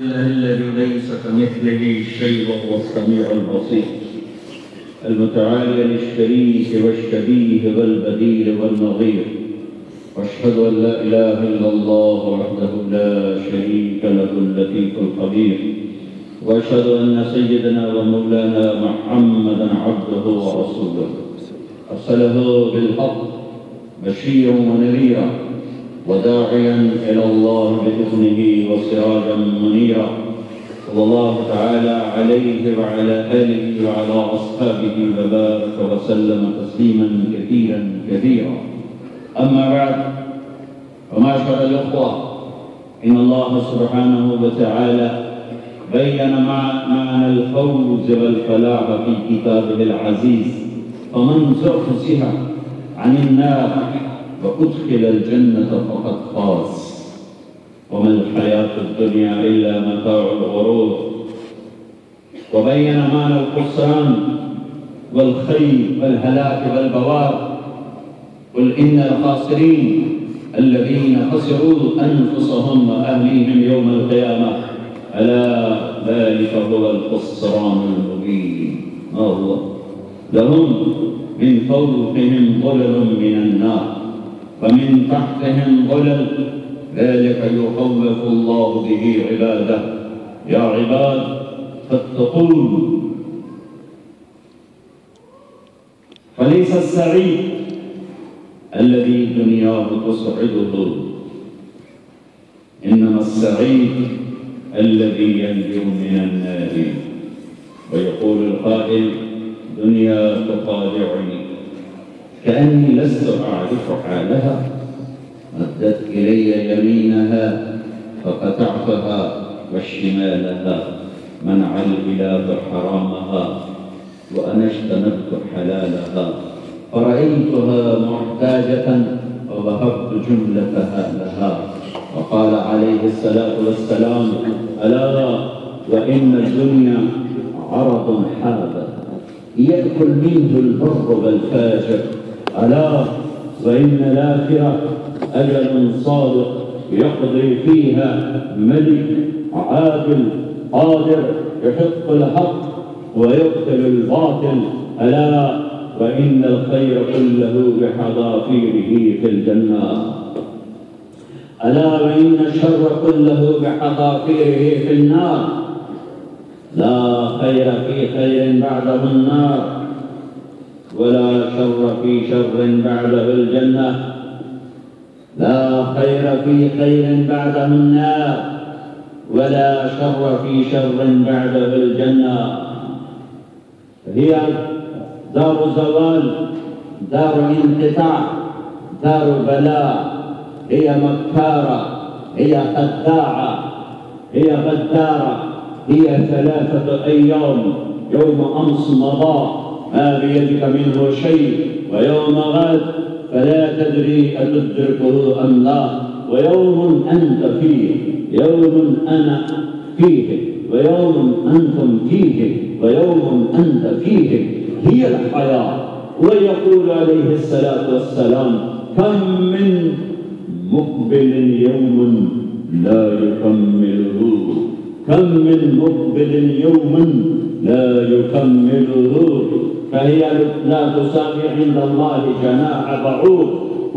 الذي ليس كمثله شيء وهو السميع البصير. المتعالي للشريك والشبيه والبديل والنظير. واشهد أن لا إله إلا الله وحده لا شريك له اللطيف الخبير وأشهد أن سيدنا ومولانا محمدا عبده ورسوله. أرسله بالحق بشيرا ونذيرا. وداعيا إلى الله بإذنه وسراجا منيرا. صلى الله تعالى عليه وعلى آله وعلى أصحابه وبارك وسلم تسليما كثيرا كثيرا. أما بعد فمعشر الاخوه أن الله سبحانه وتعالى بين معنى الفوز والفلاح في كتابه العزيز. فمن زحزح عن النار وأدخل الجنة فقد فاز. وما الحياة الدنيا إلا متاع الغرور. وبين معنى الخسران والخير والهلاك والبوار قل إن الخاسرين الذين خسروا أنفسهم وأهليهم يوم القيامة. ألا ذلك هو الخسران المبين. الله لهم من فوقهم ظلل من النار. ومن تحتهم ظلل ذلك يخوف الله به عباده. يا عباد فاتقون. فليس السعيد الذي دنياه تسعده إنما السعيد الذي ينجو من النار. ويقول القائل دنيا تخادعني كأني لست أعرف حالها. مدت إلي يمينها فقطعتها وشمالها منع الإله حرامها وأنا اجتنبت حلالها. فرأيتها محتاجة ووهبت جملتها لها وقال عليه الصلاة والسلام ألا وإن الدنيا عرض حابة يأكل منه البر والفاجر. ألا وإن الآخرة أجل صادق يقضي فيها ملك عادل قادر يحق الحق ويقتل الباطل. ألا وإن الخير كله بحذافيره في الجنة. ألا وإن الشر كله بحذافيره في النار. لا خير في خير بعده النار. ولا شر في شر بعده الجنة. لا خير في خير بعده النار. ولا شر في شر بعده الجنة. هي دار زوال دار انقطاع دار بلاء. هي مكارة هي خداعة هي غدارة. هي ثلاثة أيام يوم أمس مضى. ما بيدك منه شيء ويوم غد فلا تدري أتدركه أم لا. ويوم أنت فيه يوم أنا فيه ويوم أنتم فيه ويوم أنت فيه. هي الحياة. ويقول عليه الصلاة والسلام كم من مقبل يوم لا يكمله. كم من مقبل يوم لا يكمله. فهي لا تساوي عند الله جناح بعوض.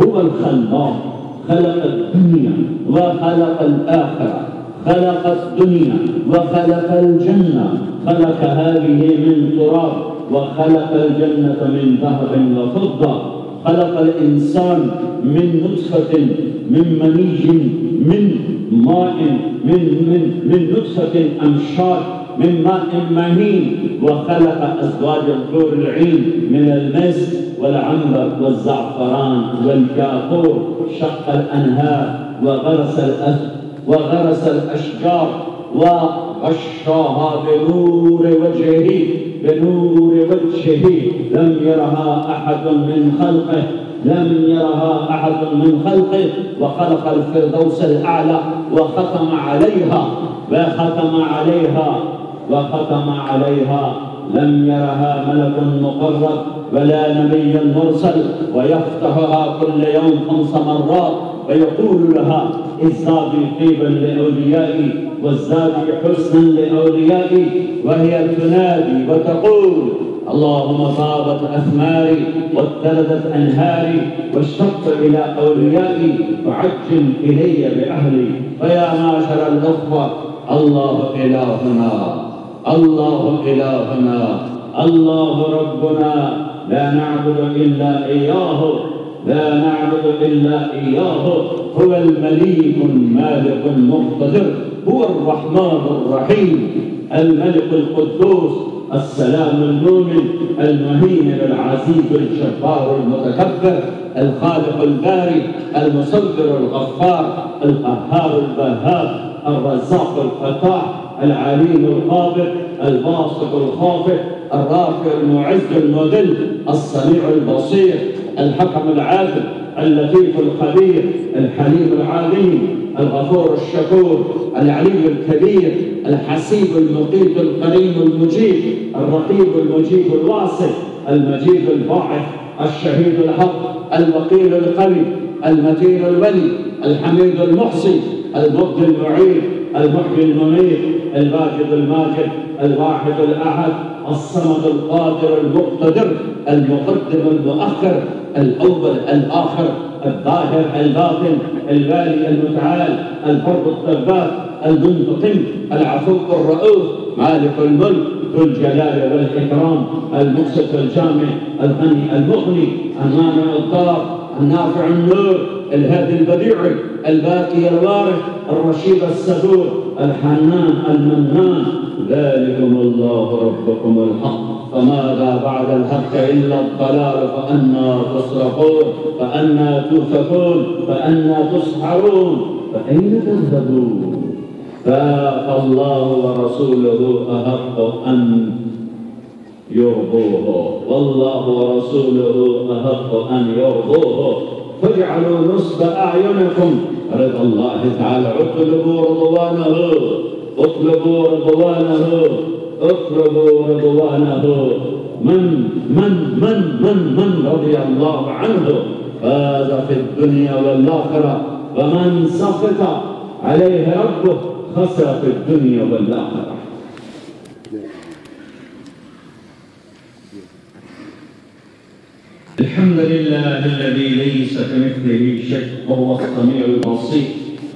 هو الخلاق خلق الدنيا وخلق الآخرة. خلق الدنيا وخلق الجنة. خلق هذه من تراب وخلق الجنة من ذهب وفضة. خلق الإنسان من نطفة من مني من ماء من من من نطفة أمشاج. من ماء مهين وخلق أزواج الحور العين من المسك والعنبر والزعفران والكافور شق الأنهار وغرس وغرس الأشجار وغشاها بنور وجهه بنور وجهه. لم يرها أحد من خلقه لم يرها أحد من خلقه. وخلق الفردوس الأعلى وختم عليها وختم عليها. وختم عليها. لم يرها ملك مقرب ولا نبي مرسل. ويفتحها كل يوم خمس مرات. ويقول لها ازدادي طيبا لأوليائي وازدادي حسنا لأوليائي. وهي تنادي وتقول اللهم طابت أثماري واتلدت أنهاري واشتقت إلى أوليائي. فعجل إلي بأهلي. فيا معشر الأخوة الله إلهنا. الله إلهنا. الله ربنا. لا نعبد إلا إياه. لا نعبد إلا إياه. هو المليك المالك المقتدر. هو الرحمن الرحيم. الملك القدوس. السلام المؤمن. المهيمن العزيز الجبار المتكبر. الخالق الباري. المصبر الغفار. القهار البهار. الرزاق الفتاح. العليم القابض الباسط الخافض الرافع المعز المذل السميع البصير الحكم العادل اللطيف الخبير الحليم العليم الغفور الشكور العلي الكبير الحسيب المقيت القريب المجيب الرقيب المجيب الواصل المجيد الباعث الشهيد الحق الوكيل القوي المتين الولي الحميد المحصي المبدي المعيد المحيي المميت. الواجد الماجد الواحد الأحد الصمد القادر المقتدر المقدم المؤخر الأول الآخر الظاهر الباطن الوالي المتعال الفرد الثبات المنتقم العفو الرؤوف مالك الملك. ذو الجلال والإكرام. المقسط الجامع. الغني المغني. المانع الضار النافع النور. الهادي البديع. الباقي الوارث. الرشيد الصبور الحنان المنان. ذلكم الله ربكم الحق. فماذا بعد الحق إلا الضلال؟ فأنا تصرفون. فأنا توفكون فأنا تسحرون. فأين تذهبون؟ فالله ورسوله أحق أن يرضوه. والله ورسوله أحق أن يرضوه. فاجعلوا نصب أعينكم. رضا الله تعالى. اطلبوا رضوانه. اطلبوا رضوانه. اطلبوا رضوانه. من من من من من رضي الله عنه. فاز في الدنيا والآخرة. ومن سخط عليه ربه. خسر في الدنيا والآخرة. الحمد لله الذي ليس كمثله شيء وهو السميع البصير.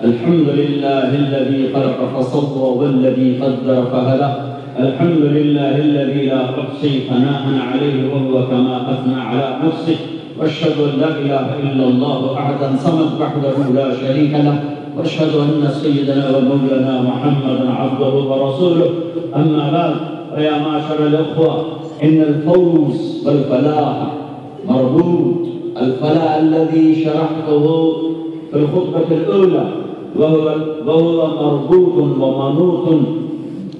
الحمد لله الذي خلق فصور والذي قدر فهدى. الحمد لله الذي لا أحصي ثناء عليه وهو كما أثنى على نفسه. واشهد أن لا إله إلا الله احدا صمد وحده لا شريك له واشهد أن سيدنا ومولانا محمدا عبده ورسوله. أما بعد فيا معشر الأخوة إن الفوز والفلاح مربوط الفلاح الذي شرحته في الخطبة الأولى وهو وهو مربوط ومنوط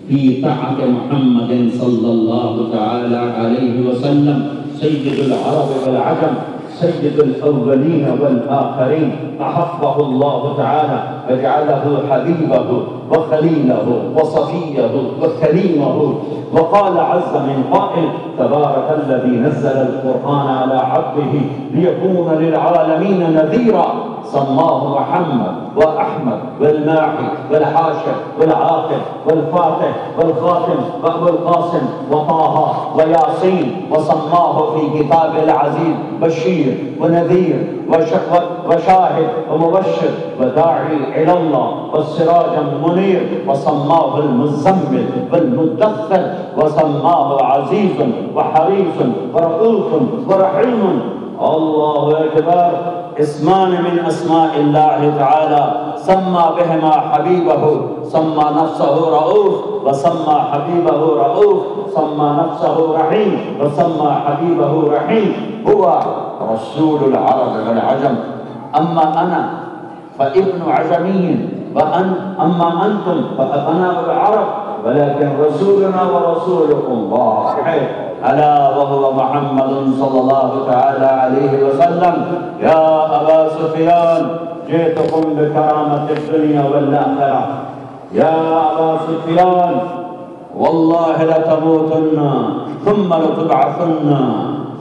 في طاعة محمد صلى الله تعالى عليه وسلم. سيد العرب والعجم سيد الأولين والآخرين. أحبه الله تعالى فجعله حبيبه وخليله وصفيه وكريمه. وقال عز من قائل تبارك الذي نزل القرآن على عبده ليكون للعالمين نذيرا. سماه محمد واحمد والماحي والحاشر والعاقب والفاتح والخاتم وابو القاسم وطه وياسين وسماه في كتاب العزيز بشير ونذير وشاهد ومبشر وداعي إلى الله والسراج منير وسماه المزمل والمدثر وسماه عزيز وحريص ورؤوف ورحيم. الله أكبر. اسمان من أسماء الله تعالى سمى بهما حبيبه سمى نفسه رؤوف وسمى حبيبه رؤوف سمى نفسه رحيم وسمى حبيبه رحيم. هو رسول العرب والعجم. أما أنا فابن عجمي وأن أما أنتم فأبناء العرب ولكن رسولنا ورسولكم الله ألا وهو محمد صلى الله تعالى عليه وسلم. يا أبا سفيان جئتكم بكرامة الدنيا والآخرة. يا أبا سفيان والله لتموتن ثم لتبعثن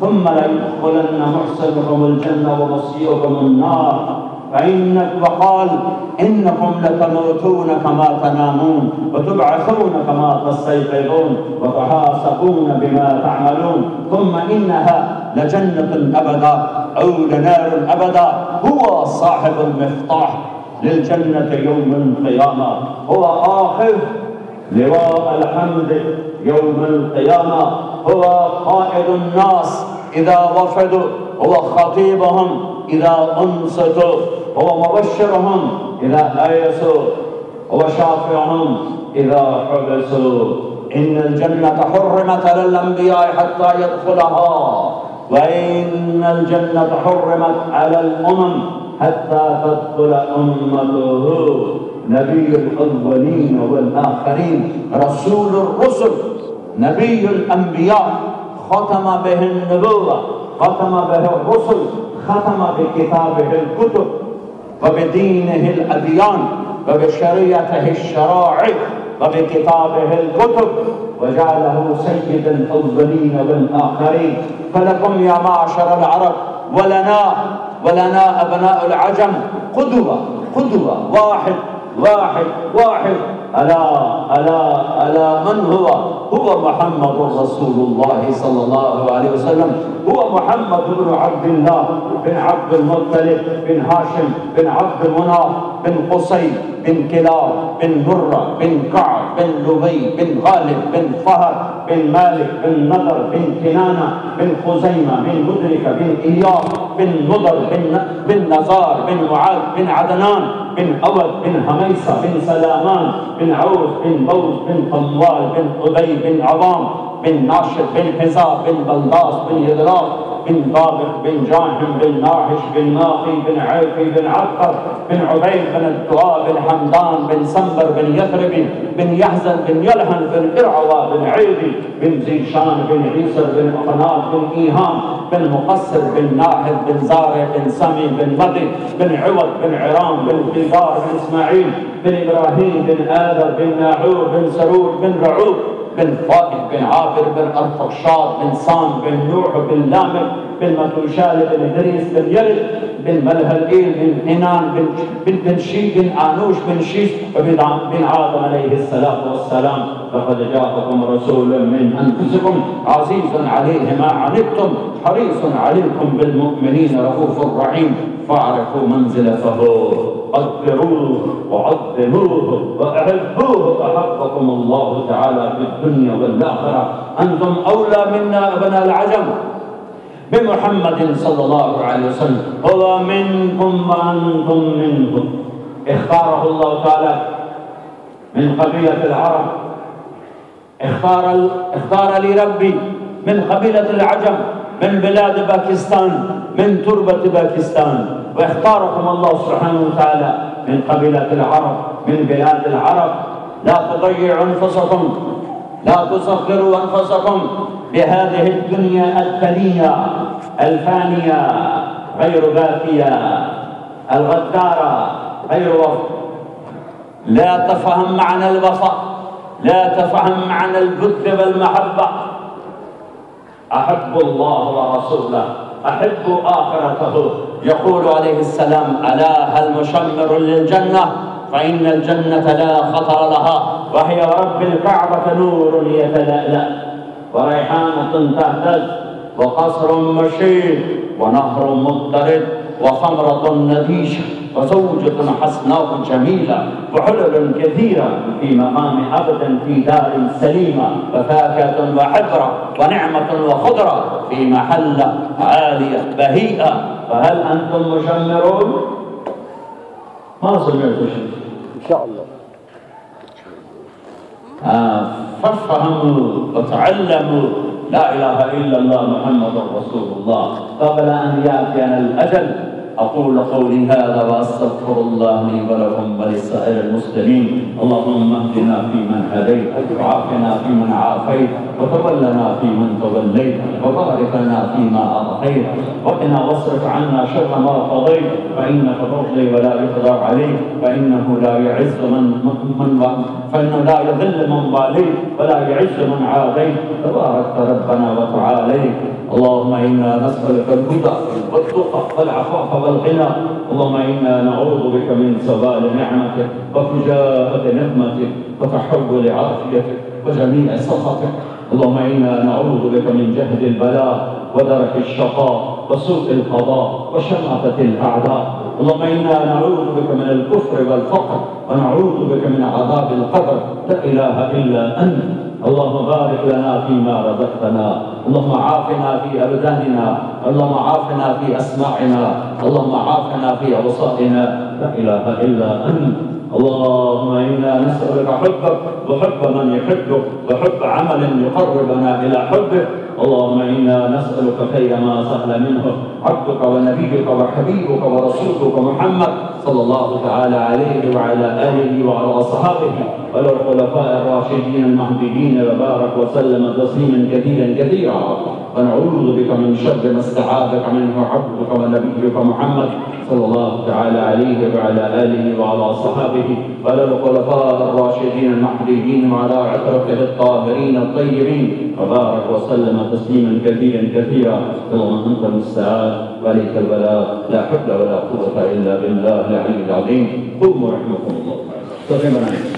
ثم ليدخلن محسنكم الجنة ومصيركم النار. فإنك وقال إنكم لتموتون كما تنامون وتبعثون كما تستيقظون وتحاسبون بما تعملون. ثم إنها لجنة أبدا أو لنار أبدا هو صاحب المفتاح للجنة يوم القيامة هو آخذ لواء الحمد يوم القيامة هو قائد الناس إذا وفدوا هو خطيبهم إذا أنصتوا هو مبشرهم. إذا آيسوا هو شافعهم. إذا حبسوا إن الجنة حرمت على الأنبياء حتى يدخلها. وإن الجنة حرمت على الأمم حتى تدخل أمته. نبي الأولين والآخرين رسول الرسل نبي الأنبياء. ختم به النبوة ختم به الرسل. ختم بكتابه الكتب وبدينه الأديان وبشريعته الشرائع وبكتابه الكتب وجعله سيد الأولين والآخرين. فلكم يا معشر العرب ولنا ولنا أبناء العجم قدوة قدوة واحد واحد واحد. ألا ألا ألا من هو؟ هو محمد رسول الله صلى الله عليه وسلم. هو محمد بن عبد الله بن عبد المطلب بن هاشم بن عبد مناف بن قصي بن كلاب بن مرة بن كعب بن لبي بن غالب بن فهد بن مالك بن نضر بن كنانة بن خزيمة بن مدركة بن إياس بن نضر بن بن نزار بن معاذ بن عدنان بن أود بن هميصة بن سلامان بن عوف بن بوز بن قموال بن أبي بن عظام بن ناشد بن حزاب بن بلداس بن يدراس بن ضابط بن جاهم بن ناحش بن ناقي بن عيفي بن عبقر بن عبيد بن الدعاء بن حمدان بن سنبر بن يثربي بن يحزن بن يلهن بن إرعوى بن عيدي بن زيشان بن عيسر بن أقناط بن إيهام بن مقصر بن ناحد بن زارع بن سمي بن مدي بن عوض بن عرام بن قيدار بن إسماعيل بن إبراهيم بن آذر بن ناعور بن سرور بن رعوب بن فائد بن عابر بن أرفقشاد بن صام بن نوح بن لامر بن متوشال بن إدريس بن يرد بن ملهلئيل بن إنان بن بن بن شي بن آنوش بن شيش بن عادم عليه الصلاة والسلام. لقد جاءكم رسول من أنفسكم عزيز عليه ما عنتم حريص عليكم بالمؤمنين رؤوف رحيم. فاعرفوا منزلته قدروه وعظموه واحبوه احبكم الله تعالى في الدنيا والآخرة. أنتم أولى منا أبناء العجم. بمحمد صلى الله عليه وسلم. هو منكم وأنتم منهم. اختاره الله تعالى من قبيلة العرب. اختار اختار لي ربي من قبيلة العجم من بلاد باكستان. من تربة باكستان. واختاركم الله سبحانه وتعالى من قبيلة العرب من بلاد العرب. لا تضيعوا أنفسكم. لا تصغروا أنفسكم بهذه الدنيا الفنية الفانية غير باقية الغدارة غير وفق لا تفهم معنى الوفاء لا تفهم معنى البد والمحبة. أحب الله ورسوله. أحب آخرته يقول عليه السلام ألا هل مشمر للجنة؟ فإن الجنة لا خطر لها. وهي رب الكعبة نور يتلألأ. وريحانة تهتز. وقصر مشيد. ونهر مضطرد. وخمرة نديشة وزوجة حسناء جميلة وحلل كثيرة في مقام عبد في دار سليمة وفاكهة وحبرة ونعمة وخضرة في محلة عالية بهيئة. فهل أنتم مشمرون؟ ما سمعتوا شيء إن شاء الله. آه فافهموا وتعلموا. لا إله إلا الله محمد رسول الله. قبل أن يأتينا الأجل أقول قولي هذا وأستغفر الله لي ولكم ولسائر المسلمين. اللهم اهدنا فيمن هديت وعافنا فيمن عافيت وتولنا فيمن توليت وبارك لنا فيما أعطيت. وقنا واصرف عنا شر ما قضيت. فإنك تقضي ولا يقدر عليك. فإنه لا يعز من من فإنه لا يذل من واليت ولا يعز من عاديت. تبارك ربنا وتعاليت. اللهم إنا نسألك الهدى والتقى والعفاف والغنى. اللهم إنا نعوذ بك من زوال نعمتك وفجاءة نقمتك وتحول عافيتك وجميع سخطك. اللهم إنا نعوذ بك من جهد البلاء ودرك الشقاء وسوء القضاء وشماتة الأعداء. اللهم إنا نعوذ بك من الكفر والفقر ونعوذ بك من عذاب القبر. لا إله إلا أنت. اللهم بارك لنا فيما رزقتنا. اللهم عافنا في أبداننا. اللهم عافنا في أسماعنا. اللهم عافنا في أبصارنا. لا إله إلا أنت. اللهم إنا نسألك حبك وحب من يحبك وحب عمل يقربنا إلى حبك. اللهم إنا نسألك خير ما سهل منه. عبدك ونبيك وحبيبك ورسولك محمد صلى الله تعالى عليه وعلى آله وعلى أصحابه وعلى الخلفاء الراشدين المهديين وبارك وسلم تسليما كثيرا كثيرا. ونعوذ بك من شر ما استعاذك منه. عبدك ونبيك محمد صلى الله تعالى عليه وعلى آله وعلى أصحابه وعلى الخلفاء الراشدين المهديين وعلى عترته الطاهرين الطيبين. وبارك وسلم تسليما كثيرا كثيرا. اللهم أنت المستعان. وعليك البلاغ. لا حول ولا قوة إلا بالله. العلي العظيم. قوموا رحمكم الله.